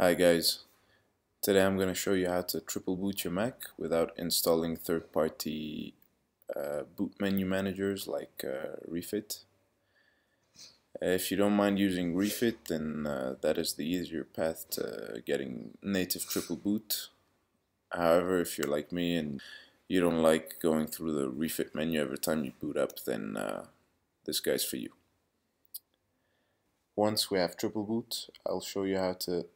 Hi guys, today I'm going to show you how to triple boot your Mac without installing third-party uh, boot menu managers like uh, Refit. If you don't mind using Refit then uh, that is the easier path to getting native triple boot. However, if you're like me and you don't like going through the Refit menu every time you boot up then uh, this guy's for you. Once we have triple boot, I'll show you how to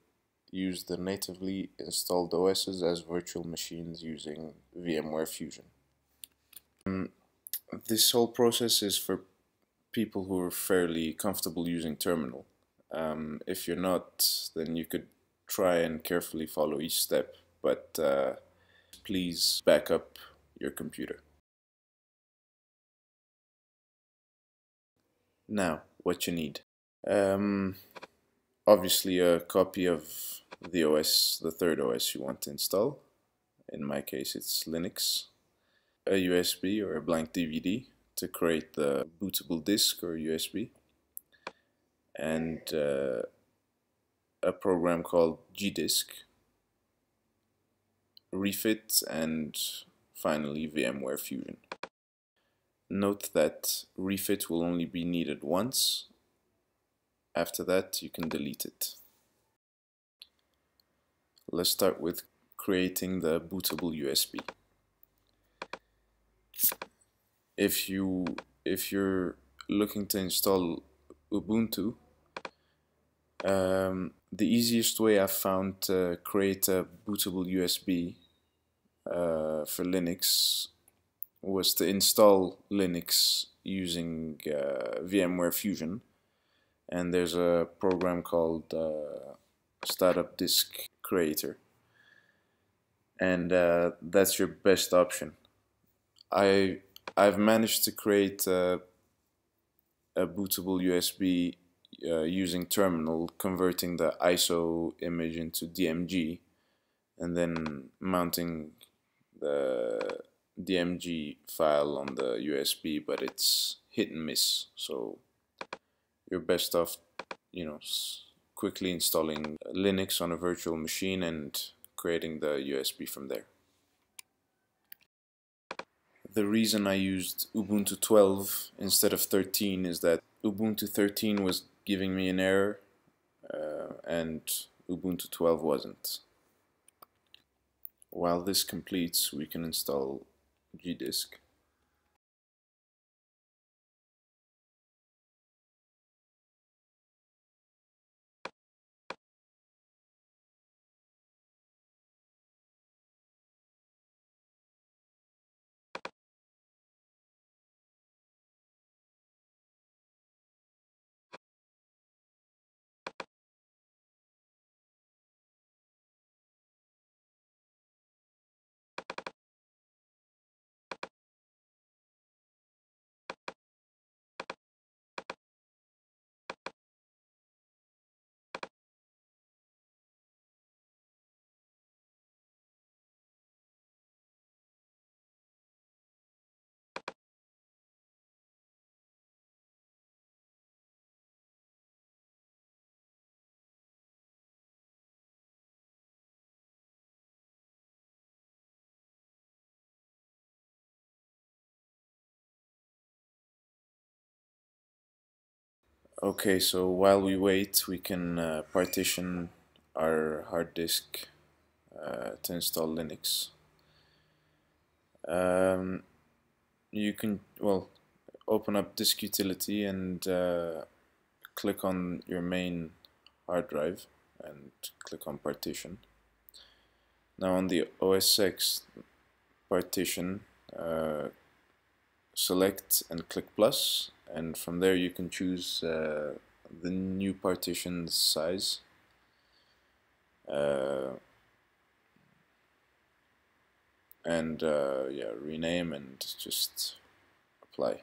use the natively installed OSs as virtual machines using VMware Fusion. Um, this whole process is for people who are fairly comfortable using terminal. Um, if you're not, then you could try and carefully follow each step, but uh, please back up your computer. Now, what you need. Um, obviously a copy of the OS, the third OS you want to install. In my case it's Linux. A USB or a blank DVD to create the bootable disk or USB. And uh, a program called gdisk, refit and finally VMware Fusion. Note that refit will only be needed once after that, you can delete it. Let's start with creating the bootable USB. If you if you're looking to install Ubuntu, um, the easiest way I've found to create a bootable USB uh, for Linux was to install Linux using uh, VMware Fusion and there's a program called uh, Startup Disk Creator and uh, that's your best option. I I've managed to create a, a bootable USB uh, using terminal, converting the ISO image into DMG, and then mounting the DMG file on the USB, but it's hit and miss. So you're best off, you know, quickly installing Linux on a virtual machine and creating the USB from there. The reason I used Ubuntu 12 instead of 13 is that Ubuntu 13 was giving me an error uh, and Ubuntu 12 wasn't. While this completes, we can install gdisk. Okay, so while we wait, we can uh, partition our hard disk uh, to install Linux. Um, you can, well, open up disk utility and uh, click on your main hard drive and click on partition. Now on the OS X partition, uh, select and click plus and from there you can choose uh, the new partition size. Uh, and uh, yeah rename and just apply.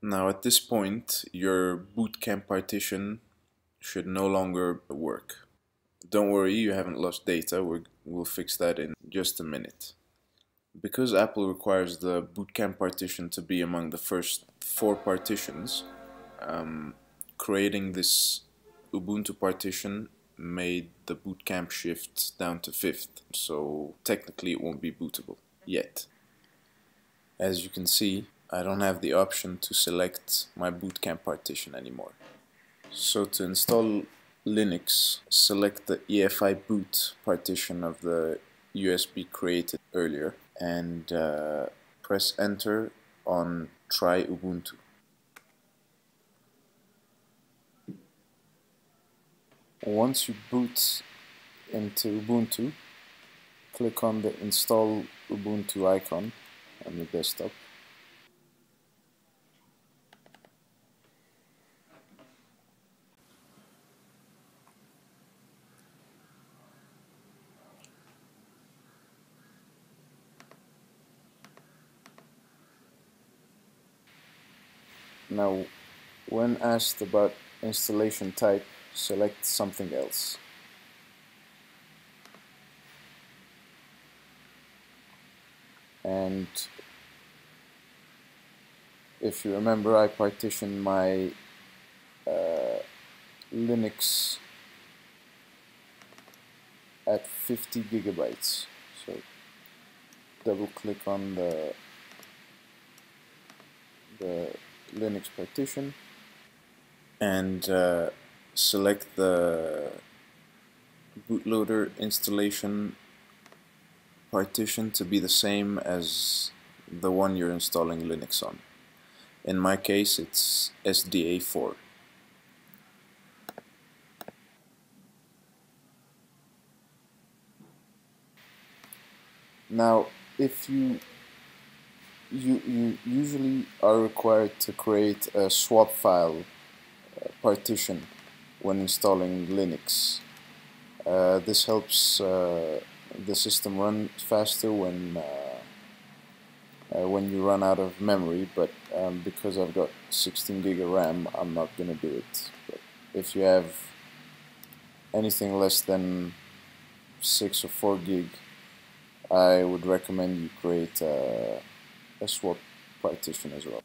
Now at this point your bootcamp partition should no longer work. Don't worry you haven't lost data. We will fix that in just a minute because Apple requires the bootcamp partition to be among the first four partitions, um, creating this Ubuntu partition made the boot camp shift down to 5th, so technically it won't be bootable yet. As you can see, I don't have the option to select my boot camp partition anymore. So to install Linux, select the EFI boot partition of the USB created earlier and uh, press enter on try Ubuntu. Once you boot into Ubuntu, click on the install Ubuntu icon on your desktop. Now, when asked about installation type, select something else. And if you remember, I partitioned my uh, Linux at 50 gigabytes. So double click on the the Linux partition and uh, select the bootloader installation partition to be the same as the one you're installing Linux on. In my case it's SDA4. Now if you you, you usually are required to create a swap file uh, partition when installing Linux. Uh, this helps uh, the system run faster when uh, uh, when you run out of memory, but um, because I've got 16 gig of RAM, I'm not gonna do it. But if you have anything less than 6 or 4 gig, I would recommend you create a swap partition as well.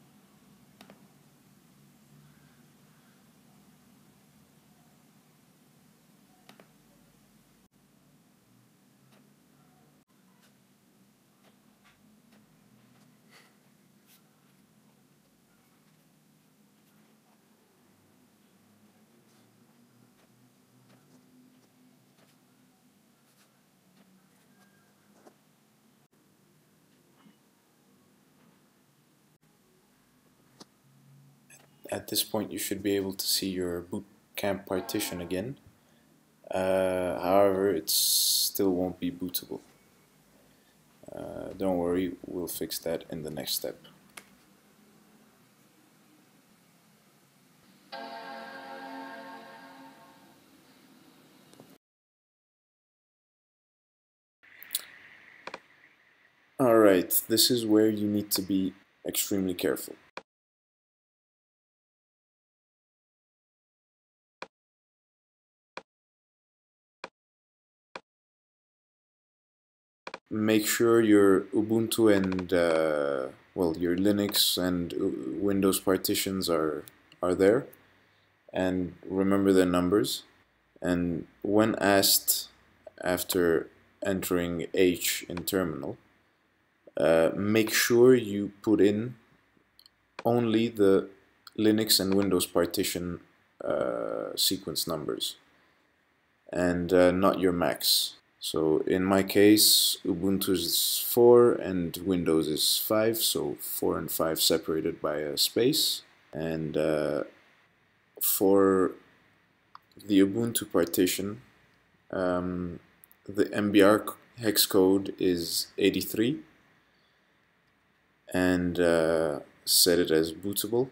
At this point you should be able to see your boot camp partition again. Uh, however, it still won't be bootable. Uh, don't worry, we'll fix that in the next step. Alright, this is where you need to be extremely careful. Make sure your Ubuntu and uh, well your Linux and Windows partitions are are there. And remember the numbers. And when asked after entering H in terminal uh, make sure you put in only the Linux and Windows partition uh, sequence numbers and uh, not your Macs so in my case, Ubuntu is 4 and Windows is 5, so 4 and 5 separated by a space. And uh, for the Ubuntu partition, um, the MBR hex code is 83 and uh, set it as bootable.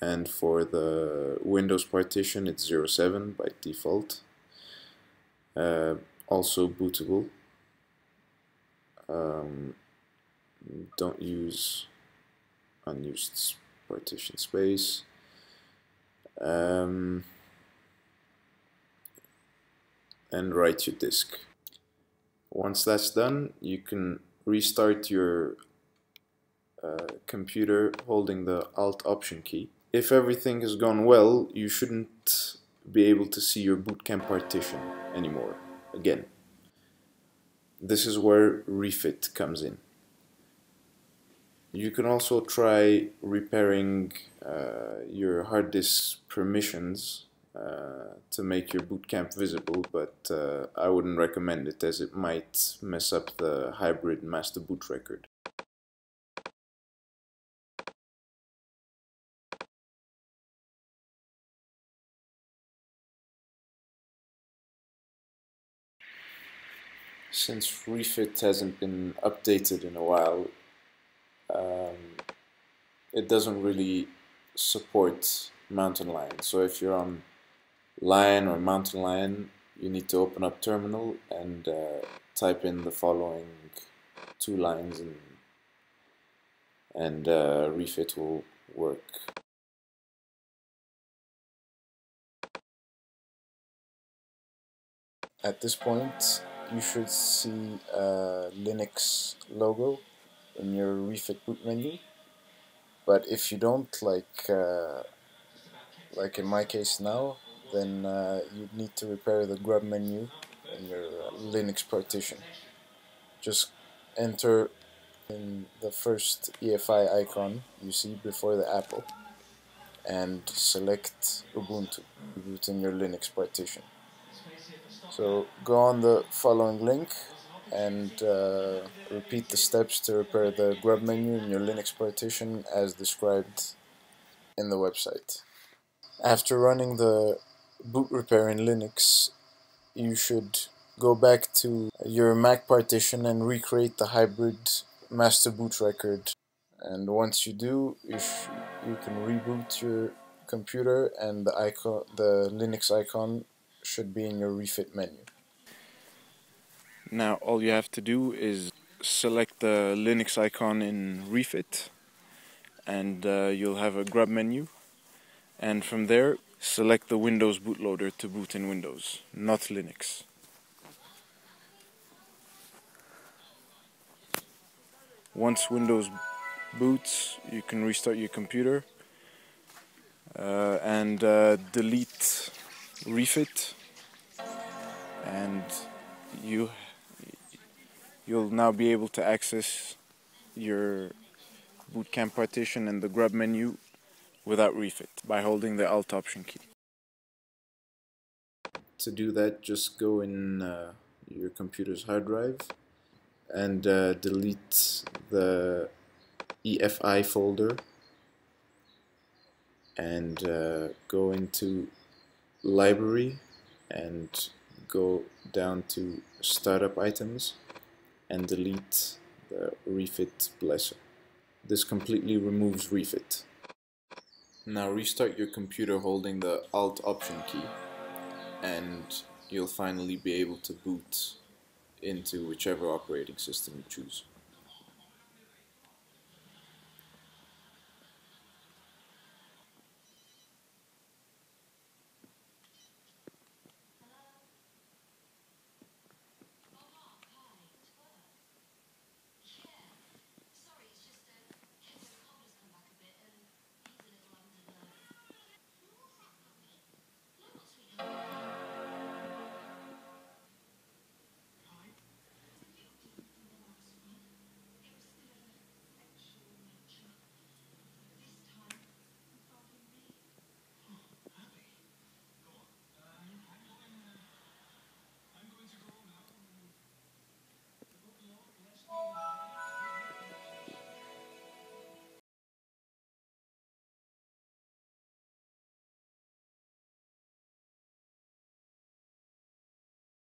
And for the Windows partition, it's 07 by default. Uh, also bootable. Um, don't use unused partition space. Um, and write your disk. Once that's done, you can restart your uh, computer holding the Alt Option key. If everything has gone well, you shouldn't be able to see your bootcamp partition anymore again. This is where refit comes in. You can also try repairing uh, your hard disk permissions uh, to make your bootcamp visible, but uh, I wouldn't recommend it as it might mess up the hybrid master boot record. Since refit hasn't been updated in a while, um, it doesn't really support mountain lion. So if you're on lion or mountain lion, you need to open up terminal and uh, type in the following two lines and and uh, refit will work. At this point, you should see a Linux logo in your refit boot menu but if you don't like uh, like in my case now then uh, you need to repair the grub menu in your uh, Linux partition. Just enter in the first EFI icon you see before the apple and select Ubuntu. Boot in your Linux partition so go on the following link and uh, repeat the steps to repair the grub menu in your Linux partition as described in the website. After running the boot repair in Linux, you should go back to your Mac partition and recreate the hybrid master boot record. And once you do, you, you can reboot your computer and the icon, the Linux icon should be in your refit menu. Now all you have to do is select the Linux icon in refit and uh, you'll have a grub menu and from there select the Windows bootloader to boot in Windows, not Linux. Once Windows boots, you can restart your computer uh, and uh, delete refit and you you'll now be able to access your bootcamp partition and the grub menu without refit by holding the alt option key. To do that just go in uh, your computer's hard drive and uh, delete the EFI folder and uh, go into library and go down to startup items and delete the refit blesser. This completely removes refit. Now restart your computer holding the alt option key and you'll finally be able to boot into whichever operating system you choose.